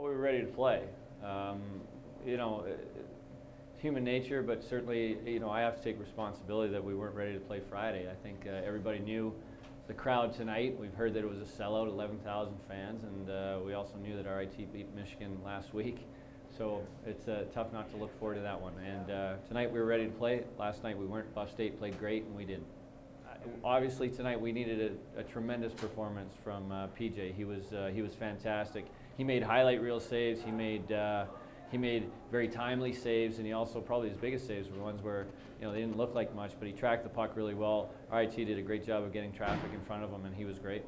Well, we were ready to play. Um, you know, uh, human nature, but certainly, you know, I have to take responsibility that we weren't ready to play Friday. I think uh, everybody knew the crowd tonight. We've heard that it was a sellout, 11,000 fans, and uh, we also knew that RIT beat Michigan last week. So it's uh, tough not to look forward to that one. And uh, tonight we were ready to play. Last night we weren't. Buff State played great, and we did. Obviously tonight we needed a, a tremendous performance from uh, PJ. He was uh, he was fantastic. He made highlight reel saves. He made uh, he made very timely saves, and he also probably his biggest saves were ones where you know they didn't look like much, but he tracked the puck really well. RIT did a great job of getting traffic in front of him, and he was great.